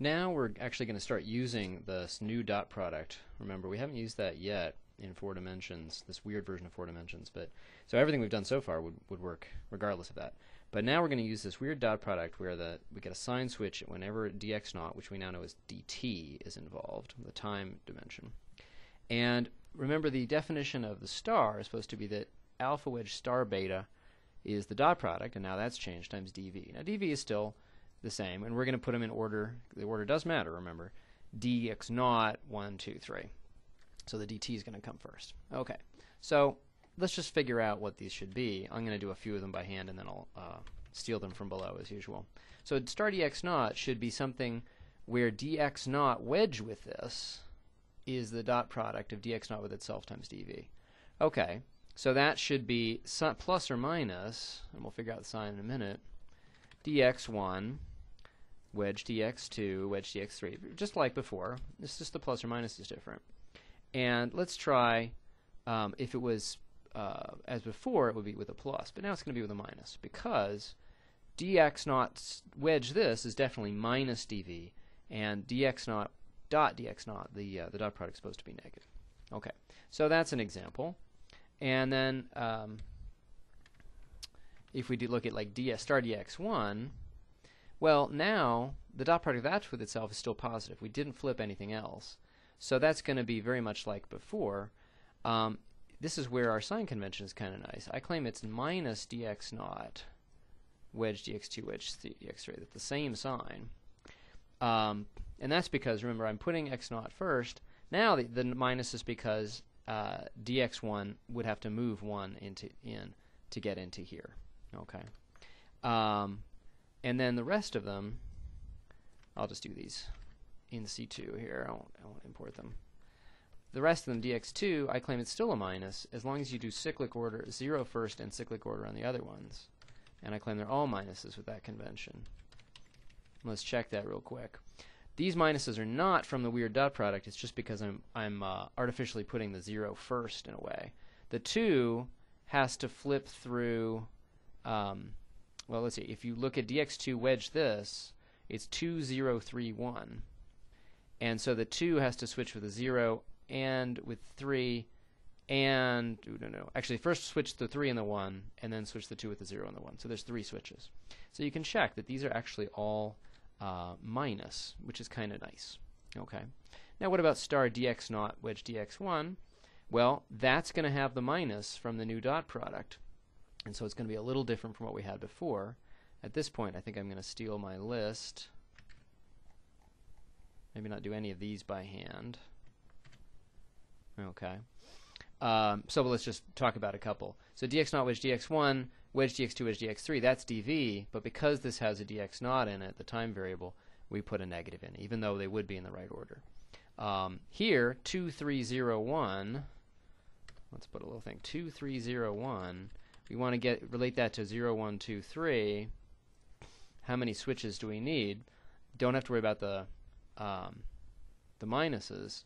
Now we're actually going to start using this new dot product. Remember, we haven't used that yet in four dimensions, this weird version of four dimensions. But So everything we've done so far would, would work regardless of that. But now we're going to use this weird dot product where the we get a sign switch whenever dx naught, which we now know is dt, is involved, the time dimension. And remember the definition of the star is supposed to be that alpha wedge star beta is the dot product, and now that's changed times dv. Now dv is still the same, and we're going to put them in order. The order does matter, remember. dx naught, 1, 2, 3. So the dt is going to come first. Okay, so let's just figure out what these should be. I'm going to do a few of them by hand, and then I'll uh, steal them from below as usual. So star dx naught should be something where dx naught wedge with this is the dot product of dx naught with itself times dv. Okay, so that should be plus or minus, and we'll figure out the sign in a minute, dx1 wedge dx2, wedge dx3, just like before. It's just the plus or minus is different. And let's try, um, if it was uh, as before, it would be with a plus, but now it's going to be with a minus because dx naught wedge this is definitely minus dv, and dx naught dot dx naught, the, uh, the dot product is supposed to be negative. Okay, so that's an example. And then um, if we do look at like ds star dx1, well, now the dot product of that with itself is still positive. We didn't flip anything else. So that's going to be very much like before. Um, this is where our sign convention is kind of nice. I claim it's minus dx naught wedge dx2 wedge dx3. That's the same sign. Um, and that's because, remember, I'm putting x naught first. Now the, the minus is because uh, dx1 would have to move 1 into in to get into here. Okay. Um, and then the rest of them, I'll just do these in C2 here. I won't, I won't import them. The rest of them, dx2, I claim it's still a minus as long as you do cyclic order 0 first and cyclic order on the other ones. And I claim they're all minuses with that convention. Let's check that real quick. These minuses are not from the weird dot product. It's just because I'm, I'm uh, artificially putting the 0 first in a way. The 2 has to flip through um, well, let's see. If you look at dx2 wedge this, it's 2, 0, 3, 1. And so the 2 has to switch with a 0 and with 3 and, ooh, no, no. Actually, first switch the 3 and the 1, and then switch the 2 with the 0 and the 1. So there's three switches. So you can check that these are actually all uh, minus, which is kind of nice. Okay. Now what about star dx naught wedge dx1? Well, that's going to have the minus from the new dot product. And so it's going to be a little different from what we had before. At this point, I think I'm going to steal my list. Maybe not do any of these by hand. Okay. Um, so let's just talk about a couple. So dx naught wedge dx1, wedge dx2 wedge dx3, that's dv, but because this has a dx naught in it, the time variable, we put a negative in, even though they would be in the right order. Um, here, 2301, let's put a little thing, 2301 we want to get relate that to 0, 1, 2, 3. How many switches do we need? Don't have to worry about the um, the minuses.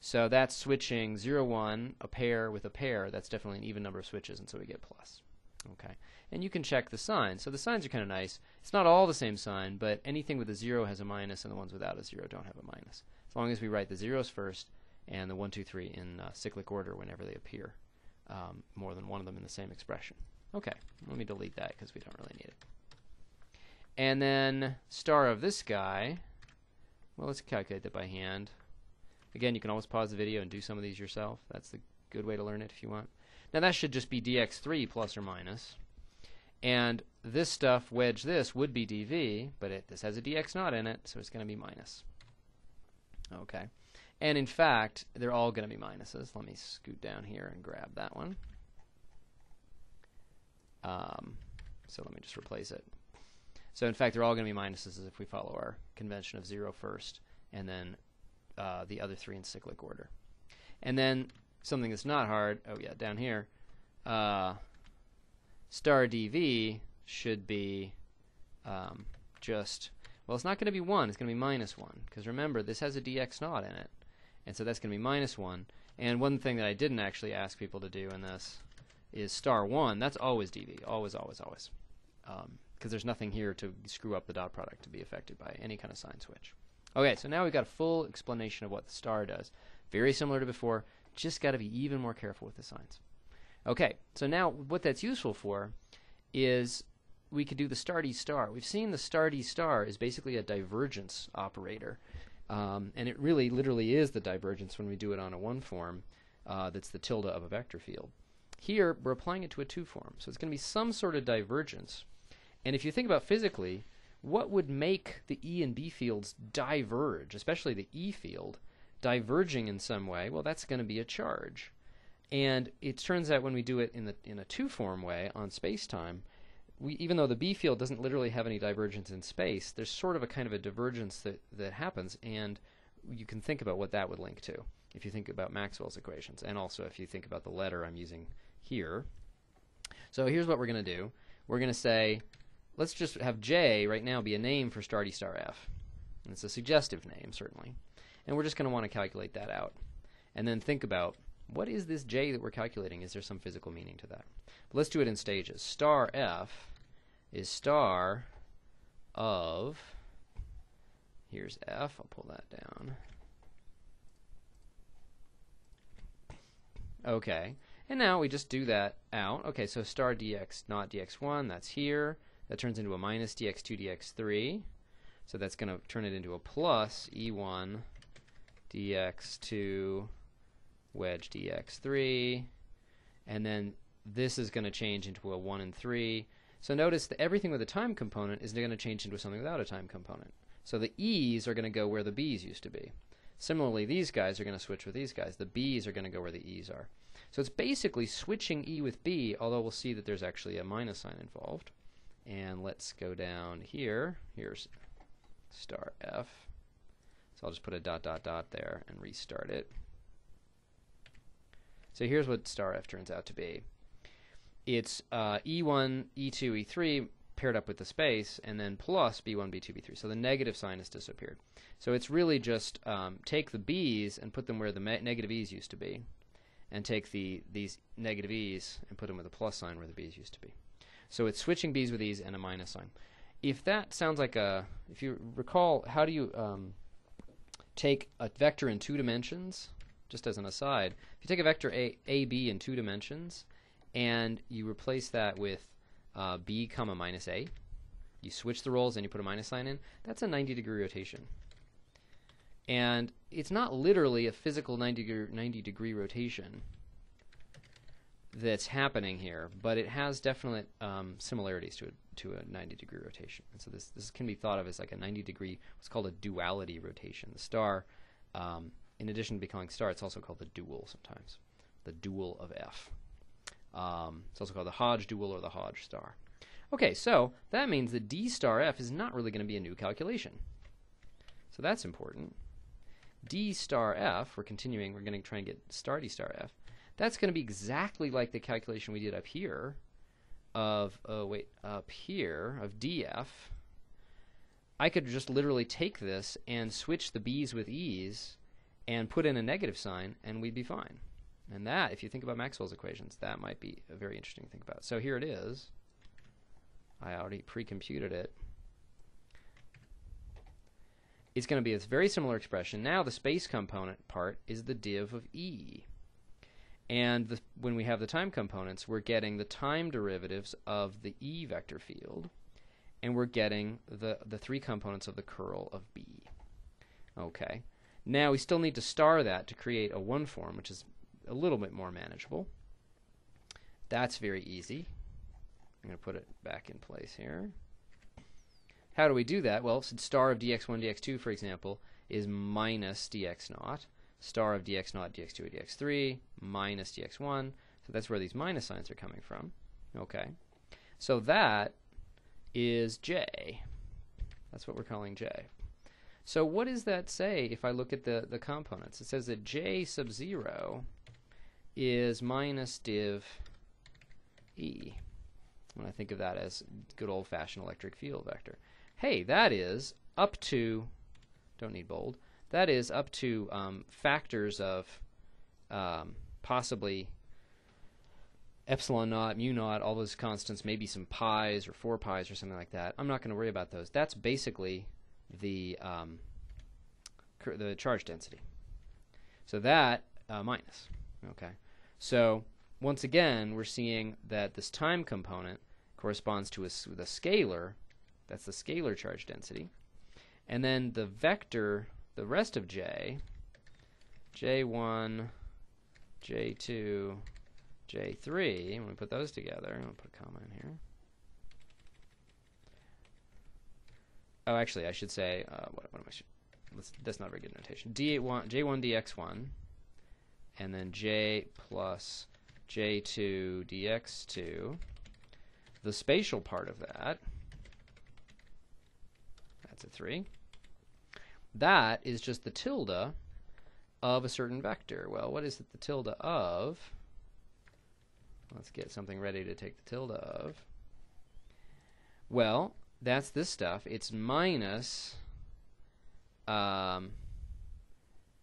So that's switching 0, 1, a pair with a pair. That's definitely an even number of switches, and so we get plus. Okay, And you can check the signs. So the signs are kind of nice. It's not all the same sign, but anything with a 0 has a minus, and the ones without a 0 don't have a minus. As long as we write the zeros first and the 1, 2, 3 in uh, cyclic order whenever they appear um, more than one of them in the same expression. Okay, let me delete that because we don't really need it. And then star of this guy, well, let's calculate that by hand. Again, you can always pause the video and do some of these yourself. That's the good way to learn it if you want. Now that should just be dx3 plus or minus. And this stuff, wedge this, would be dv, but it, this has a dx naught in it, so it's going to be minus. Okay. And in fact, they're all going to be minuses. Let me scoot down here and grab that one. Um, so let me just replace it. So in fact, they're all going to be minuses if we follow our convention of 0 first, and then uh, the other three in cyclic order. And then something that's not hard, oh yeah, down here, uh, star dv should be um, just, well, it's not going to be 1, it's going to be minus 1, because remember, this has a dx naught in it. And so that's going to be minus 1. And one thing that I didn't actually ask people to do in this is star 1. That's always dv. Always, always, always. Because um, there's nothing here to screw up the dot product to be affected by any kind of sign switch. Okay, so now we've got a full explanation of what the star does. Very similar to before, just got to be even more careful with the signs. Okay, so now what that's useful for is we could do the star d star. We've seen the star d star is basically a divergence operator. Um, and it really literally is the divergence when we do it on a one form uh, that's the tilde of a vector field. Here, we're applying it to a two form, so it's going to be some sort of divergence. And if you think about physically, what would make the E and B fields diverge, especially the E field, diverging in some way? Well, that's going to be a charge. And it turns out when we do it in the in a two-form way on space-time, we, even though the B field doesn't literally have any divergence in space, there's sort of a kind of a divergence that, that happens, and you can think about what that would link to if you think about Maxwell's equations, and also if you think about the letter I'm using here. So here's what we're going to do. We're going to say, let's just have J right now be a name for star D star F. And it's a suggestive name, certainly. And we're just going to want to calculate that out. And then think about, what is this J that we're calculating? Is there some physical meaning to that? But let's do it in stages. Star F is star of, here's F, I'll pull that down. Okay, and now we just do that out. Okay, so star dx naught dx1, that's here. That turns into a minus dx2 dx3. So that's going to turn it into a plus e1 dx2 wedge dx3. And then this is going to change into a 1 and 3. So notice that everything with a time component is going to change into something without a time component. So the e's are going to go where the b's used to be. Similarly, these guys are going to switch with these guys. The b's are going to go where the e's are. So it's basically switching e with b, although we'll see that there's actually a minus sign involved. And let's go down here. Here's star f. So I'll just put a dot dot dot there and restart it. So here's what star f turns out to be. It's uh, e1, e2, e3 paired up with the space, and then plus b1, b2, b3. So the negative sign has disappeared. So it's really just um, take the b's and put them where the negative e's used to be, and take the these negative e's and put them with a plus sign where the b's used to be. So it's switching b's with e's and a minus sign. If that sounds like a, if you recall, how do you um, take a vector in two dimensions? Just as an aside, if you take a vector a, a b in two dimensions, and you replace that with uh, b comma minus a, you switch the roles and you put a minus sign in, that's a 90 degree rotation. And it's not literally a physical 90 degree, 90 degree rotation that's happening here, but it has definite um, similarities to a, to a 90 degree rotation. And so this, this can be thought of as like a 90 degree, what's called a duality rotation. The star, um, in addition to becoming star, it's also called the dual sometimes, the dual of F. Um, it's also called the Hodge dual or the Hodge star. Okay, so that means that d star f is not really going to be a new calculation. So that's important. d star f, we're continuing, we're going to try and get star d star f. That's going to be exactly like the calculation we did up here of, oh wait, up here of df. I could just literally take this and switch the b's with e's and put in a negative sign and we'd be fine. And that, if you think about Maxwell's equations, that might be a very interesting thing about. So here it is. I already pre-computed it. It's going to be a very similar expression. Now the space component part is the div of E. And the, when we have the time components, we're getting the time derivatives of the E vector field, and we're getting the, the three components of the curl of B. Okay. Now we still need to star that to create a one form, which is a little bit more manageable. That's very easy. I'm going to put it back in place here. How do we do that? Well, since star of dx1, dx2, for example, is minus dx naught, star of dx naught, dx2, dx3, minus dx1. So that's where these minus signs are coming from. Okay. So that is j. That's what we're calling j. So what does that say if I look at the, the components? It says that j sub 0 is minus div E. When I think of that as good old-fashioned electric field vector. Hey, that is up to, don't need bold, that is up to um, factors of um, possibly epsilon naught, mu naught, all those constants, maybe some pi's or 4 pi's or something like that. I'm not going to worry about those. That's basically the um, the charge density. So that uh, minus. Okay. So once again, we're seeing that this time component corresponds to a, the scalar. That's the scalar charge density. And then the vector, the rest of J, J1, J2, J3, when we put those together, I'm going to put a comma in here. Oh, actually, I should say, uh, what, what am I? that's not very good notation. D1, J1 dx1, and then J plus J2 dx2. The spatial part of that, that's a 3. That is just the tilde of a certain vector. Well, what is it the tilde of? Let's get something ready to take the tilde of. Well, that's this stuff. It's minus um,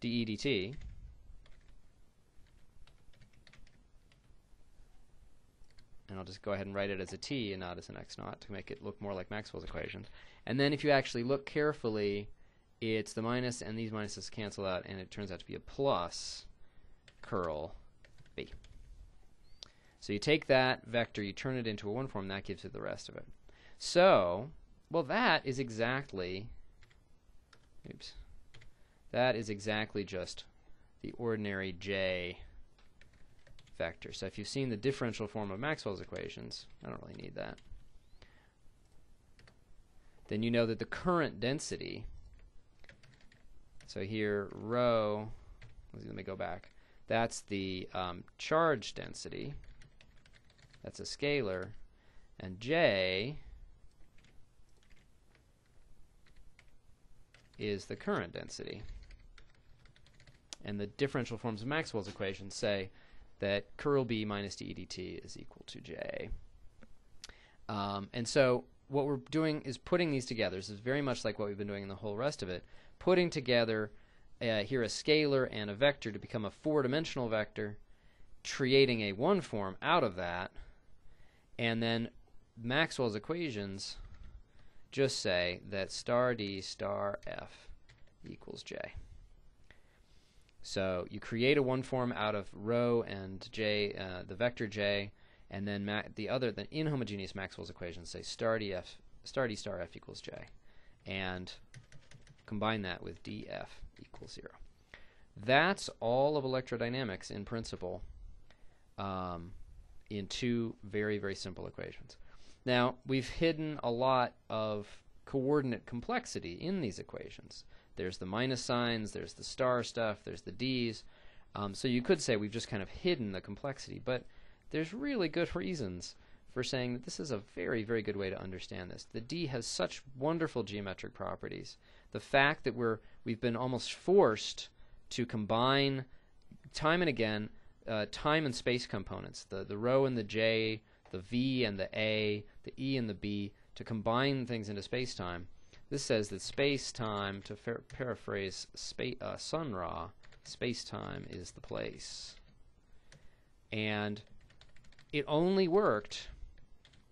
dE dt. And I'll just go ahead and write it as a t and not as an x naught to make it look more like Maxwell's equations. And then if you actually look carefully, it's the minus and these minuses cancel out and it turns out to be a plus curl b. So you take that vector, you turn it into a one form, that gives you the rest of it. So, well, that is exactly, oops, that is exactly just the ordinary J vector. So if you've seen the differential form of Maxwell's equations, I don't really need that, then you know that the current density, so here rho, let me go back, that's the um, charge density, that's a scalar, and J is the current density. And the differential forms of Maxwell's equations say that curl B minus dE dt is equal to J. Um, and so what we're doing is putting these together. This is very much like what we've been doing in the whole rest of it. Putting together uh, here a scalar and a vector to become a four-dimensional vector, creating a one form out of that, and then Maxwell's equations just say that star d star f equals j. So you create a one form out of rho and j, uh, the vector j, and then the other, the inhomogeneous Maxwell's equations say star d f, star d star f equals j, and combine that with df equals zero. That's all of electrodynamics in principle um, in two very, very simple equations. Now, we've hidden a lot of coordinate complexity in these equations. There's the minus signs, there's the star stuff, there's the d's. Um, so you could say we've just kind of hidden the complexity, but there's really good reasons for saying that this is a very, very good way to understand this. The d has such wonderful geometric properties. The fact that we're we've been almost forced to combine time and again uh, time and space components, the the rho and the j, the v and the a, the e and the b, to combine things into space-time. This says that space-time, to paraphrase spa uh, Sun Ra, space-time is the place. And it only worked.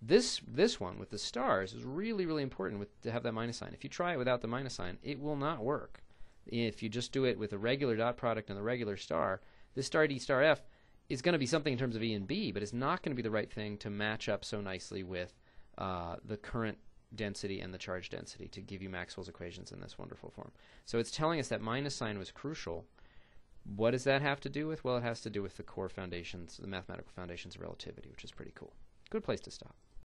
This this one with the stars is really really important with, to have that minus sign. If you try it without the minus sign, it will not work. If you just do it with a regular dot product and the regular star, this star D star F is going to be something in terms of E and B, but it's not going to be the right thing to match up so nicely with uh, the current density and the charge density to give you Maxwell's equations in this wonderful form. So it's telling us that minus sign was crucial. What does that have to do with? Well, it has to do with the core foundations, the mathematical foundations of relativity, which is pretty cool. Good place to stop.